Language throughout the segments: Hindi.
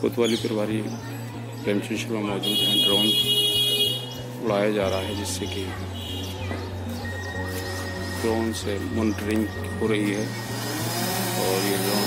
कोतवाली प्रभारी प्रेमचंद शर्मा मौजूद हैं। ड्रोन उड़ाया जा रहा है, जिससे कि ड्रोन से मॉनिटरिंग हो रही है। और ये ड्रोन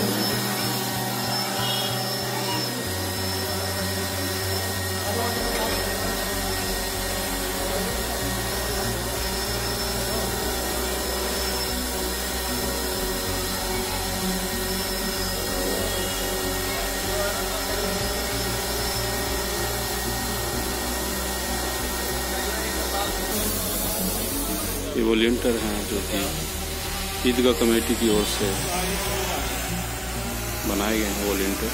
वॉल्टियर हैं जो कि ईदगाह कमेटी की ओर से बनाए गए हैं वॉल्टियर।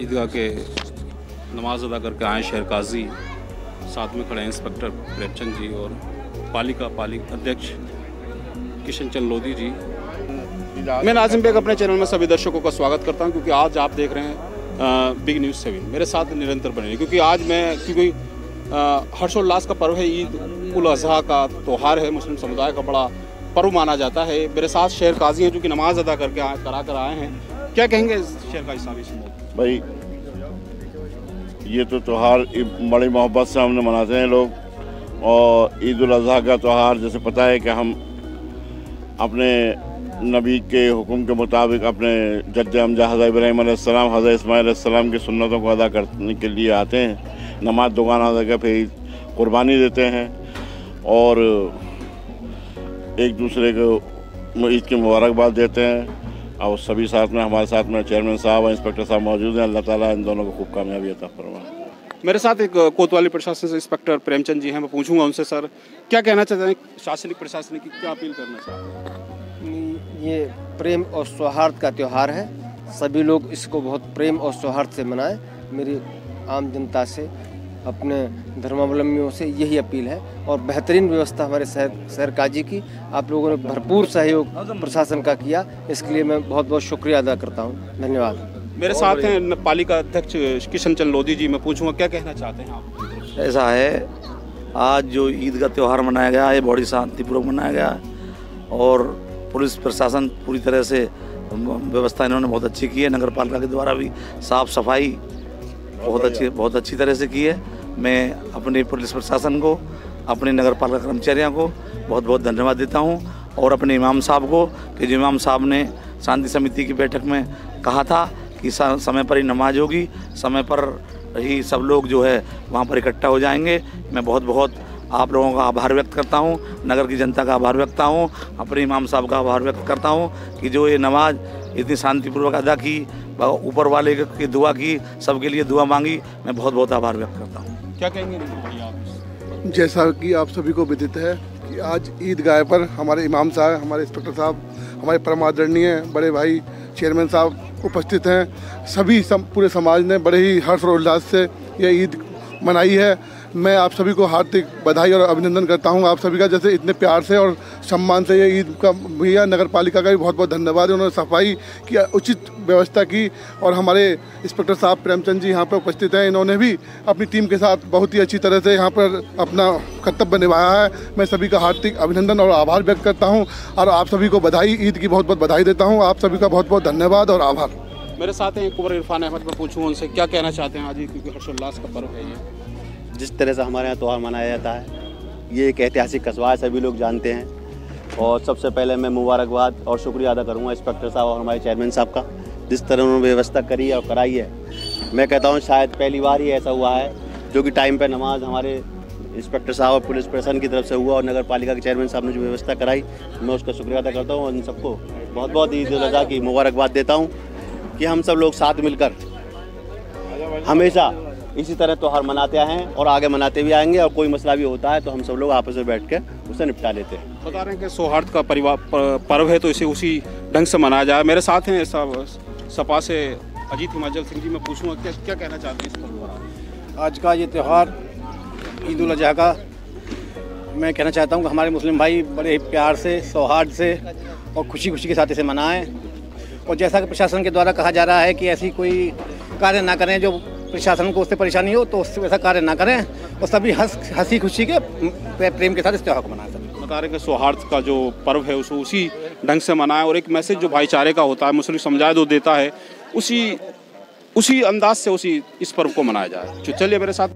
ईदगाह के नमाज़ अदा करके आए शहर काजी। साथ में खड़े हैं इंस्पेक्टर प्रेमचंद जी और पालिका पालिका अध्यक्ष किशन चंद लोधी जी। मैं नाजिम बेग अपने चैनल में सभी दर्शकों का स्वागत करता हूँ, क्योंकि आज आप देख रहे हैं बिग न्यूज़ सेवन। मेरे साथ निरंतर बने क्योंकि आज मैं, क्योंकि हर्षोल्लास का पर्व है ईद उल अजहा का, त्यौहार है, मुस्लिम समुदाय का बड़ा पर्व माना जाता है। मेरे साथ शेर काजी हैं जो कि नमाज़ अदा करके आए करा कर आए हैं। क्या कहेंगे शेर का इस्लामी समूह भाई, ये तो त्यौहार बड़ी मोहब्बत से हमने मनाते हैं लोग। और ईद अजी का त्यौहार, जैसे पता है कि हम अपने नबी के हुक्म के मुताबिक अपने जद्द हमजा हज़रत इब्राहिम हज़रत इस्माइल अलैहिस्सलाम की सुन्नतों को अदा करने के लिए आते हैं। नमाज़ दुकान अदा कर फिर कुर्बानी देते हैं। और एक दूसरे को ईद की मुबारकबाद देते हैं। और सभी साथ में हमारे साथ में चेयरमैन साहब और इंस्पेक्टर साहब मौजूद हैं। अल्लाह ताला इन दोनों को खूब कामयाबी अता फरमाए। मेरे साथ एक कोतवाली प्रशासन से इंस्पेक्टर प्रेमचंद जी हैं। मैं पूछूँगा उनसे सर क्या कहना चाहते हैं शासनिक प्रशासनिक की क्या अपील करना चाहते हैं? ये प्रेम और सौहार्द का त्यौहार है। सभी लोग इसको बहुत प्रेम और सौहार्द से मनाएँ। मेरी आम जनता से अपने धर्मावलंबियों से यही अपील है और बेहतरीन व्यवस्था हमारे शहर शहर काजी की। आप लोगों ने भरपूर सहयोग प्रशासन का किया इसके लिए मैं बहुत बहुत शुक्रिया अदा करता हूँ। धन्यवाद। मेरे साथ हैं पालिका अध्यक्ष किशन चंद लोधी जी मैं पूछूँगा क्या कहना चाहते हैं आप? ऐसा है आज जो ईद का त्यौहार मनाया गया है बड़ी शांतिपूर्वक मनाया गया है और पुलिस प्रशासन पूरी तरह से व्यवस्था इन्होंने बहुत अच्छी की है। नगर पालिका के द्वारा भी साफ़ सफ़ाई बहुत अच्छी बहुत अच्छी तरह से की है। मैं अपने पुलिस प्रशासन को अपने नगर पालिका कर्मचारियों को बहुत बहुत धन्यवाद देता हूँ और अपने इमाम साहब को कि जो इमाम साहब ने शांति समिति की बैठक में कहा था कि समय पर ही नमाज़ होगी समय पर ही सब लोग जो है वहाँ पर इकट्ठा हो जाएँगे। मैं बहुत बहुत आप लोगों का आभार व्यक्त करता हूँ नगर की जनता का आभार व्यक्त करता हूँ अपने इमाम साहब का आभार व्यक्त करता हूँ कि जो ये नमाज़ इतनी शांतिपूर्वक अदा की ऊपर वाले की दुआ की सबके लिए दुआ मांगी। मैं बहुत बहुत आभार व्यक्त करता हूँ। क्या कहेंगे नीलू भैया आप? जैसा कि आप सभी को विदित है कि आज ईद गाह पर हमारे इमाम साहब हमारे इंस्पेक्टर साहब हमारे परमादरणीय बड़े भाई चेयरमैन साहब उपस्थित हैं। सभी सम, पूरे समाज ने बड़े ही हर्ष और उल्लास से यह ईद मनाई है। मैं आप सभी को हार्दिक बधाई और अभिनंदन करता हूँ। आप सभी का जैसे इतने प्यार से और सम्मान से ये ईद का भैया नगर पालिका का भी बहुत बहुत धन्यवाद। है उन्होंने सफ़ाई की उचित व्यवस्था की और हमारे इंस्पेक्टर साहब प्रेमचंद जी यहाँ पर उपस्थित हैं। इन्होंने भी अपनी टीम के साथ बहुत ही अच्छी तरह से यहाँ पर अपना कर्तव्य निभाया है। मैं सभी का हार्दिक अभिनंदन और आभार व्यक्त करता हूँ और आप सभी को बधाई, ईद की बहुत बहुत बधाई देता हूँ। आप सभी का बहुत बहुत धन्यवाद और आभार। मेरे साथ हैं कुंवर इरफान अहमद, मैं पूछूँ उनसे क्या कहना चाहते हैं आज क्योंकि हर्षोल्लास का पर्व है ये। जिस तरह से हमारे यहाँ त्यौहार मनाया जाता है, ये एक ऐतिहासिक कस्बा है, सभी लोग जानते हैं। और सबसे पहले मैं मुबारकबाद और शुक्रिया अदा करूँगा इंस्पेक्टर साहब और हमारे चेयरमैन साहब का, जिस तरह उन्होंने व्यवस्था करी और कराई है। मैं कहता हूँ, शायद पहली बार ही ऐसा हुआ है, जो कि टाइम पर नमाज़ हमारे इंस्पेक्टर साहब और पुलिस प्रशासन की तरफ़ से हुआ और नगर पालिका के चेयरमैन साहब ने जो व्यवस्था कराई, मैं उसका शुक्रिया अदा करता हूँ और इन सबको बहुत बहुत ईद अज़हा की मुबारकबाद देता हूँ कि हम सब लोग साथ मिलकर हमेशा इसी तरह त्यौहार मनाते आए हैं और आगे मनाते भी आएँगे और कोई मसला भी होता है तो हम सब लोग आपस में बैठ के उसे निपटा लेते हैं। बता रहे हैं कि सौहार्द का परिवार पर्व है तो इसे उसी ढंग से मनाया जाए। मेरे साथ हैं सब सपा से अजीत हिमाचल सिंह जी मैं पूछूँगा क्या क्या कहना चाहते हैं इस पर? आज का ये त्यौहार ईद उल अजहा का मैं कहना चाहता हूँ कि हमारे मुस्लिम भाई बड़े ही प्यार से सौहार्द से और खुशी खुशी के साथ इसे मनाएँ। और जैसा कि प्रशासन के द्वारा कहा जा रहा है कि ऐसी कोई कार्य ना करें जो प्रशासन को उससे परेशानी हो तो उससे वैसा कार्य ना करें और सभी हंस, हँसी खुशी के प्रेम के साथ इस त्यौहार को मनाएँ सभी। रहे कि सौहार्द का जो पर्व है उसको उसी ढंग से मनाएँ और एक मैसेज जो भाईचारे का होता है, मुस्लिम समुदाय जो देता है, उसी उसी अंदाज से उसी इस पर्व को मनाया जाए। तो चलिए मेरे साथ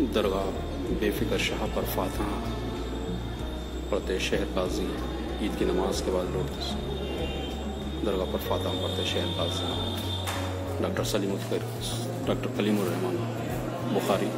दरगाह बेफिक्र शाह पर फातहा पढ़ते शहरबाजी ईद की नमाज़ के बाद लौटते दरगाह पर फातहा पढ़ते शहरबाजी डॉक्टर सलीम डॉक्टर कलीम बुखारी।